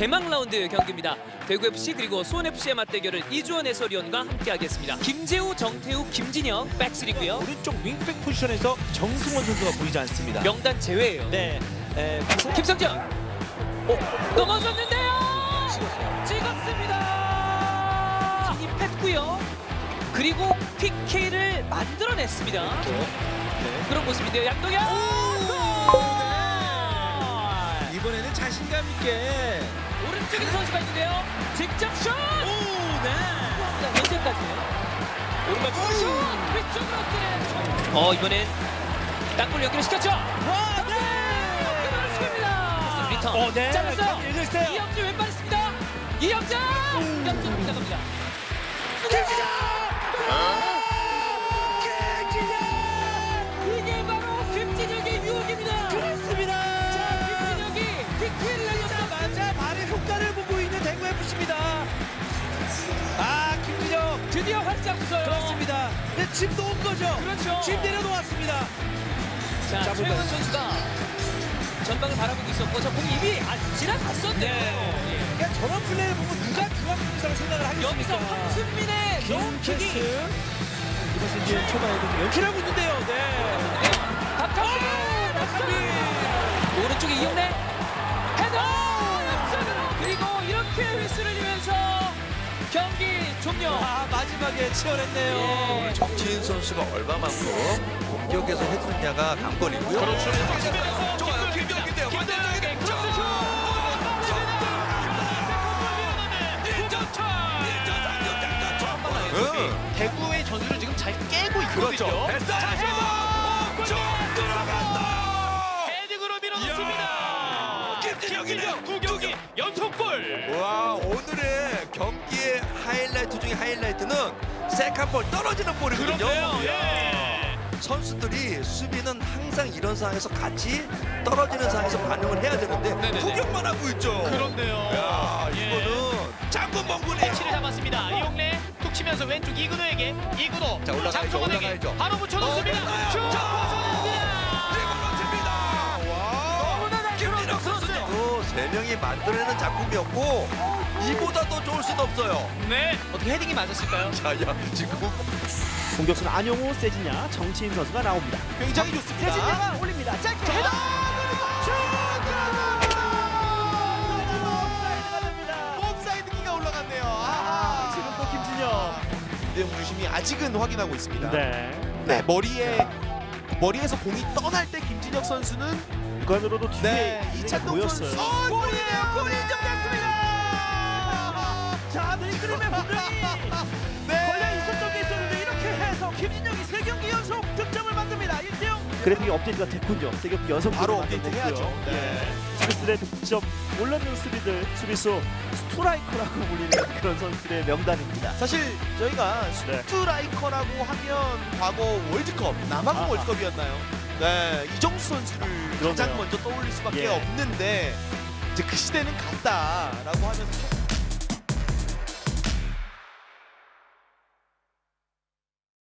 개막 라운드 경기입니다. 대구 FC 그리고 수원 FC의 맞대결을 이주원 해설위원과 함께하겠습니다. 김재우, 정태우, 김진영 백스리고요. 오른쪽 윙백 포지션에서 정승원 선수가 보이지 않습니다. 명단 제외예요. 네. 에, 김성전 어, 넘어졌는데요. 찍었어요. 찍었습니다. 진입했고요. 그리고 PK를 만들어냈습니다. 네. 그런 모습인데요. 양동현. 골! 이번에는 자신감 있게 오른쪽에 선수가 있는데요. 직접 슛. 오, 네. 언제까지요? 오른발 슛. 위쪽으로 뛰는. 어 이번엔 땅볼 연결시켰죠. 와, 네. 끊어줍니다. 리턴. 어, 네. 잘했어요. 예정했어요. 이영준 왼발 있습니다. 이영준. 활짝 웃어요. 그렇습니다. 근데 짐도 온 거죠. 그렇죠. 짐 내려놓았습니다. 자, 자, 볼까요? 선수가 전방을 바라보고 있었고 저 공이 이미 아, 지나갔었네요. 네. 그러니까 저런 플레이를 보면 누가 중앙공사를 생각을 예. 여기서 하겠습니까? 황순민의 긴 롱킥이. 이것은 이제 초반에 좀 연출하고 있는데요. 네. 박하빈 오른쪽에 이영래 헤더 왼쪽으로 그리고 이렇게 휘슬을 주면서 경기 종료. 아, 마지막에 치열했네요. 예. 정치인 선수가 얼마만큼 공격에서 해주느냐가 관건이고요. 그렇죠. 좋아요. 김병기인데요. 반대쪽에 크로스 응. 대구의 전술을 지금 잘 깨고 있거든요. 그렇죠. 헤딩으로 밀어넣습니다. 와 오늘의 경기의 하이라이트 중에 하이라이트는 세컨볼 떨어지는 볼이거든요. 이야. 예. 선수들이 수비는 항상 이런 상황에서 같이 떨어지는 상황에서 반응을 해야 되는데 네네네. 구경만 하고 있죠. 그런데요. 야 예. 이거는 장군 멍군이에요. 패치를 잡았습니다. 이용래 툭 치면서 왼쪽 이근호에게 이근호 자, 올라가야죠, 장성원에게 올라가야죠. 바로 붙 만들어내는 작품이었고 이보다 더 좋을 수는 없어요. 네. 어떻게 헤딩이 맞았을까요? 자, 야 지금 공격수는 안용호, 세진야, 정치인 선수가 나옵니다. 굉장히 좋습니다. 세진야가 올립니다. 짧게 헤더! 옵사이드기가 올라갔네요. 아, 중심이 아직은 확인하고 있습니다. 네. 네, 머리에 머리에서 공이 떠날 때 김진혁 선수는 육안으로도 뒤에 네, 이찬동 선수 보였어요. 어, 골이네요. 골 인정됐습니다. 자, 느린 그림에 분명히 네. 걸려 있었던 게 있었는데 이렇게 해서 김진혁이 세 경기 연속 득점을 만듭니다. 1대0. 그래픽이 업데이트가 됐군요. 세 경기 연속 바로 업데이트. 해야죠. 네. 수비수들의 득점 올렸는 수비들 수비수 스트라이커라고 불리는 그런 선수들의 명단입니다. 사실 저희가 네. 스트라이커라고 하면 과거 월드컵 남아공 아, 월드컵이었나요? 네, 이정수 선수를 가장 그러네요. 먼저 떠올릴 수밖에 예. 없는데 이제 그 시대는 갔다라고 하면